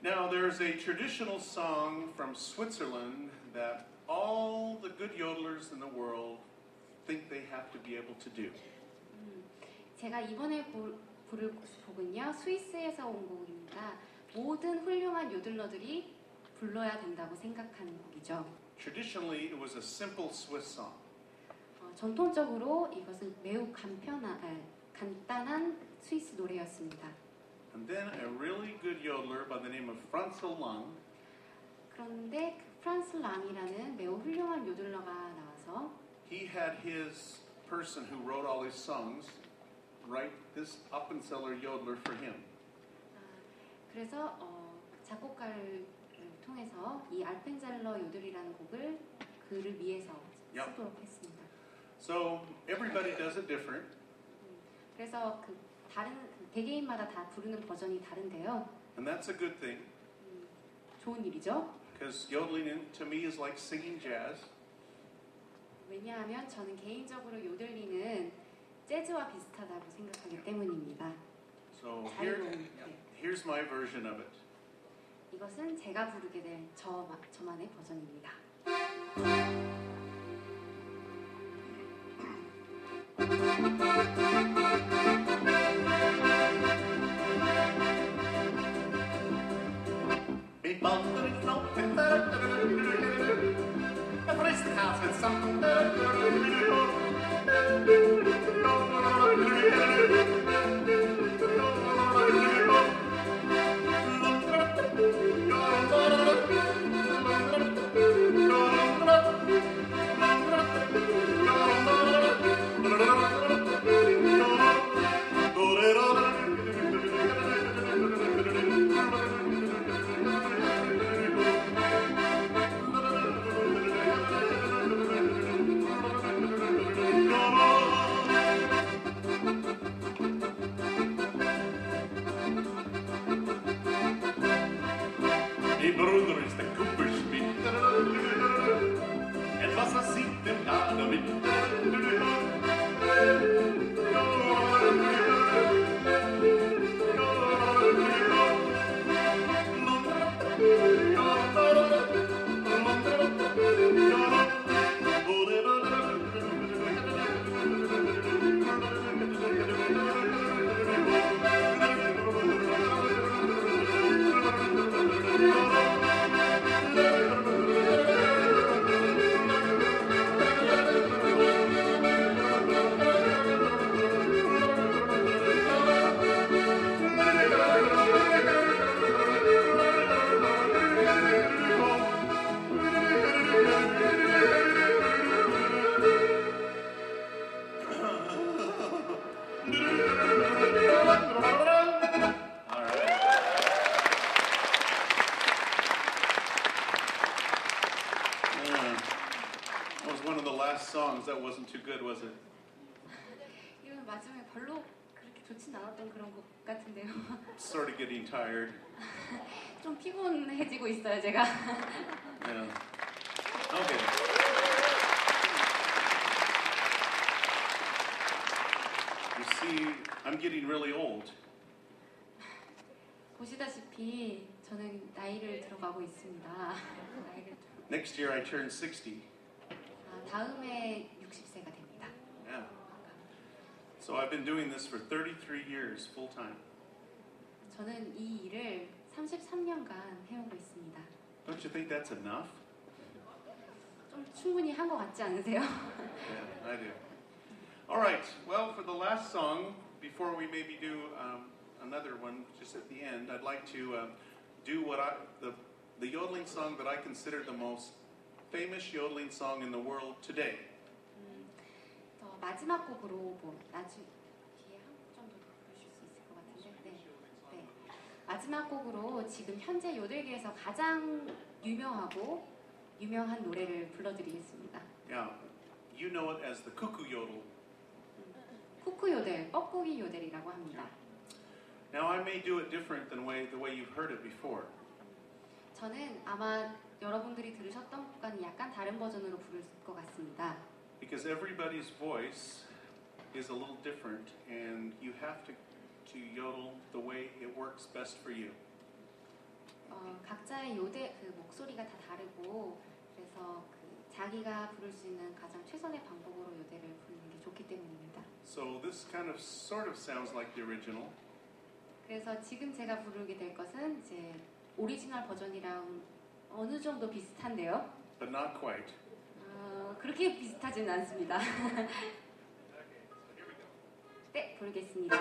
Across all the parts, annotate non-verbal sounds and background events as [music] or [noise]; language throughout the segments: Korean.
Now, there's a traditional song from Switzerland that all the good yodelers in the world think they have to be able to do. 제가 이번에 부, 부를 곡은요 스위스에서 온 곡입니다. 모든 훌륭한 요들러들이 불러야 된다고 생각하는 곡이죠. Traditionally, it was a simple Swiss song. 어, 전통적으로 이것은 매우 간편한, 아, 간단한 스위스 노래였습니다. And then a really good yodeler by the name of Franz Lang 그런데 그 프란스 랑이라는 매우 훌륭한 요들러가 나와서 he had his person who wrote all his songs write this Appenzeller yodeler for him. 아, 그래서 어, 작곡가를 통해서 이 알펜젤러 요들이라는 곡을 그를 위해서 Yep. 쓰도록 했습니다. So everybody does it different. 그래서 그 다른 그 개개인마다 다 부르는 버전이 다른데요. And that's a good thing 음, 좋은 일이죠. because yodeling to me is like singing jazz. 왜냐하면 저는 개인적으로 요들리는 재즈와 비슷하다고 생각하기 때문입니다. So here, 네. here's my version of it. 이것은 제가 부르게 된 저, 저만의 버전입니다. Big 마지막에 별로 그렇게 좋진 않았던 그런 곡 같은데요. [laughs] Sort of getting tired. 좀 피곤해지고 있어요, 제가. Yeah. Okay. You see, I'm getting really old. 보시다시피 저는 나이를 들어가고 있습니다. 나이를 들- Next year I turn 60. 아, 다음에 60세가 됩니다. Yeah. So I've been doing this for 33 years full time. 저는 이 일을 33년간 해오고 있습니다. Don't you think that's enough? 좀 충분히 한 것 같지 않으세요? Yeah, I do. [laughs] All right. Well, for the last song, before we maybe do um, another one just at the end, I'd like to uh, do what I the the yodeling song that I consider the most famous yodeling song in the world today. 마지막 곡으로 뭐 나중 뒤에 한곡 정도 더 부르실 수 있을 것 같은데 네. 네. 마지막 곡으로 지금 현재 요들계에서 가장 유명하고 유명한 노래를 불러드리겠습니다. Yeah, you know it as the cuckoo yodel. 쿠쿠 요델, 뻐꾸기 요델이라고 합니다. Now I may do it different than way the way you've heard it before. 저는 아마 여러분들이 들으셨던 것과는 약간 다른 버전으로 부를 것 같습니다. Because everybody's voice is a little different, and you have to, to yodel the way it works best for you. 어, 각자의 요대 그 목소리가 다 다르고 그래서 그 자기가 부를 수 있는 가장 최선의 방법으로 요대를 부르는 게 좋기 때문입니다. So this kind of sort of sounds like the original. 그래서 지금 제가 부르게 될 것은 이제 오리지널 버전이랑 어느 정도 비슷한데요. but not quite. 어, 그렇게 비슷하지는 않습니다. [laughs] 네, 부르겠습니다.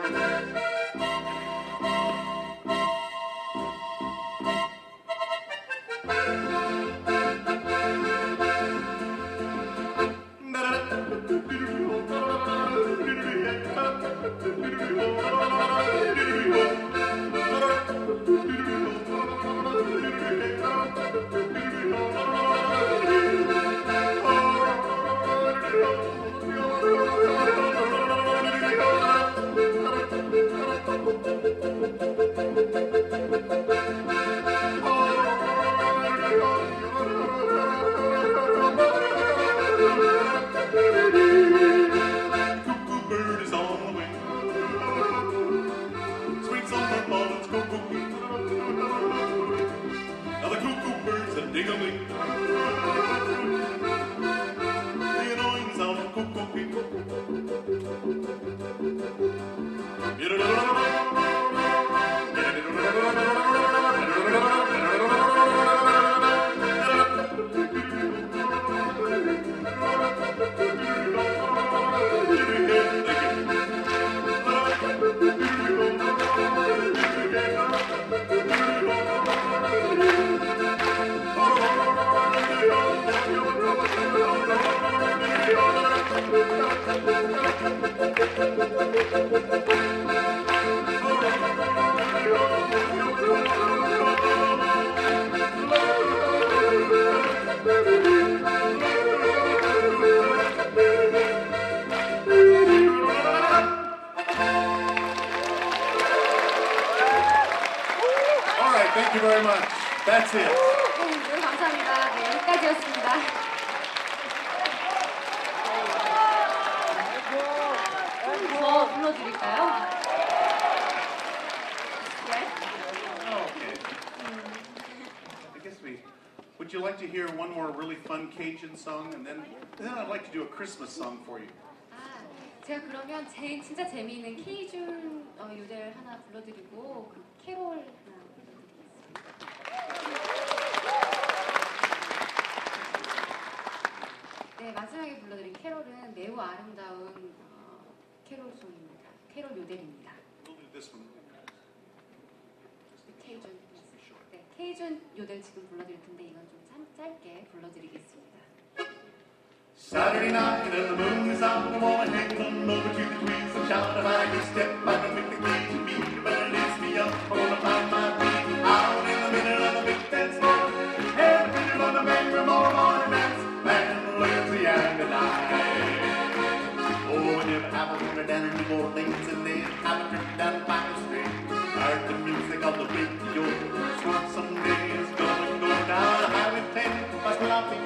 thank you very much. That's it. 네, 네, 감사합니다. 네, 여기까지였습니다. 드릴까요? 네. Okay. I guess we. Would you like to hear one more really fun Cajun song, and then then I'd like to do a Christmas song for you. 아, 제가 그러면 제일 진짜 재미있는 케이준 어, 요대를 하나 불러드리고 그 캐롤 하나 불러드리겠습니다. 네, 마지막에 불러드린 캐롤은 매우 아름다운 어, 캐롤송입니다. 캐롤 요델입니다. 케이준. 네, 케이준 요델 지금 불러드릴 텐데 이건 좀 짧, 짧게 불러드리겠습니다. Saturday night and the moon is out, I wanna head on over to the trees and shout if I can step back and make the Cajun and the music on the radio, swore someday gonna go down. I would take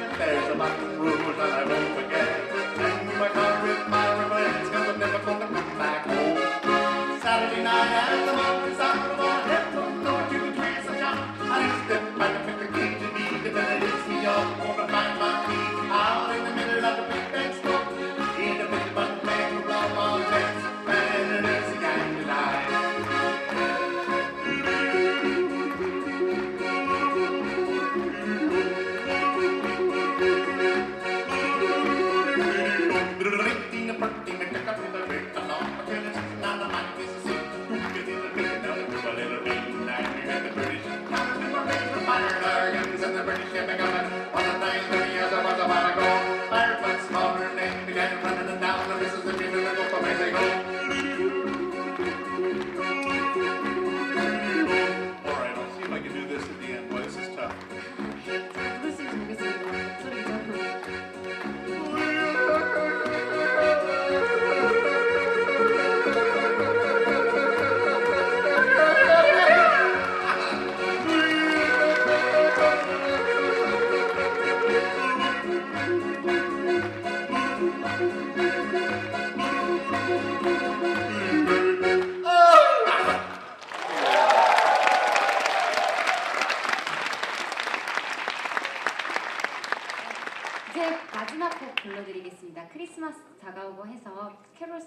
and there's a button rules and I won't forget.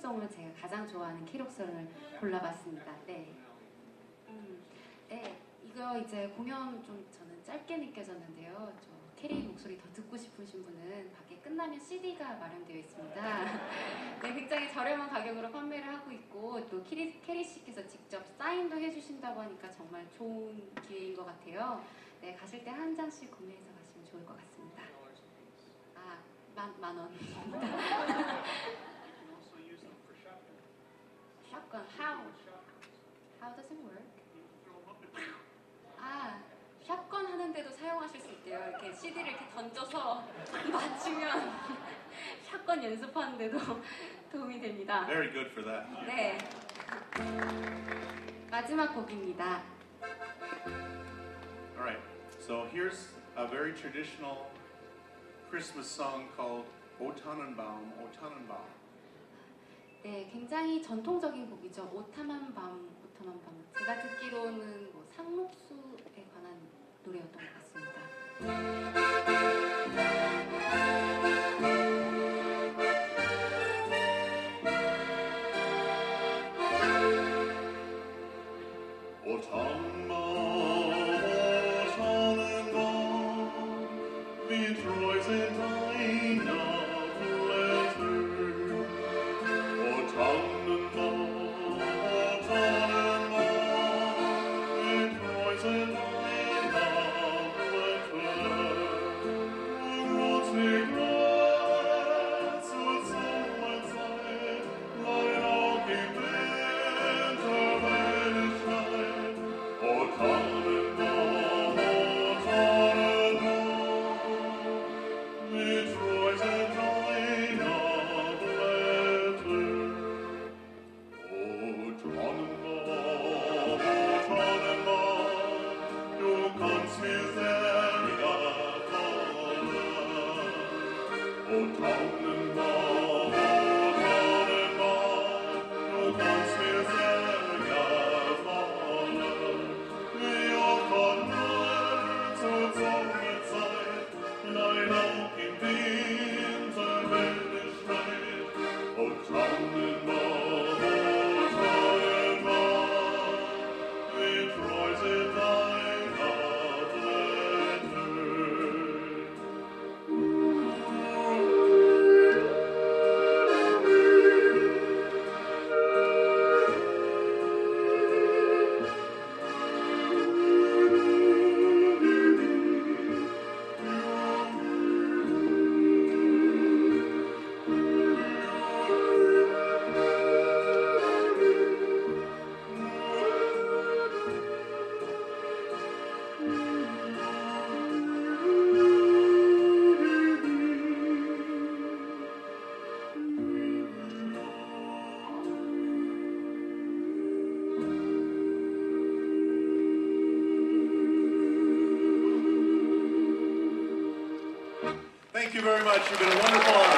캐롤송을 제가 가장 좋아하는 캐롤송을 골라봤습니다. 네. 음, 네, 이거 이제 공연 좀 저는 짧게 느껴졌는데요. 저 캐리 목소리 더 듣고 싶으신 분은 밖에 끝나면 CD가 마련되어 있습니다. [laughs] 네, 굉장히 저렴한 가격으로 판매를 하고 있고 또 캐리, 캐리 씨께서 직접 사인도 해주신다고 하니까 정말 좋은 기회인 것 같아요. 네, 가실 때 한 장씩 구매해서 가시면 좋을 것 같습니다. 아, 만, 만 원. [laughs] 샷건, how? How does it work? 아, 샷건 하는데도 사용하실 수 있대요. 이렇게 CD를 이렇게 던져서 맞추면 샷건 연습하는데도 도움이 됩니다. Very good for that. 네. 마지막 곡입니다. All right. So here's a very traditional Christmas song called O Tannenbaum, O Tannenbaum. 네, 굉장히 전통적인 곡이죠. 오타만 밤, 오타만 밤. 제가 듣기로는 뭐 상록수에 관한 노래였던 것 같습니다. Much. You've been wonderful.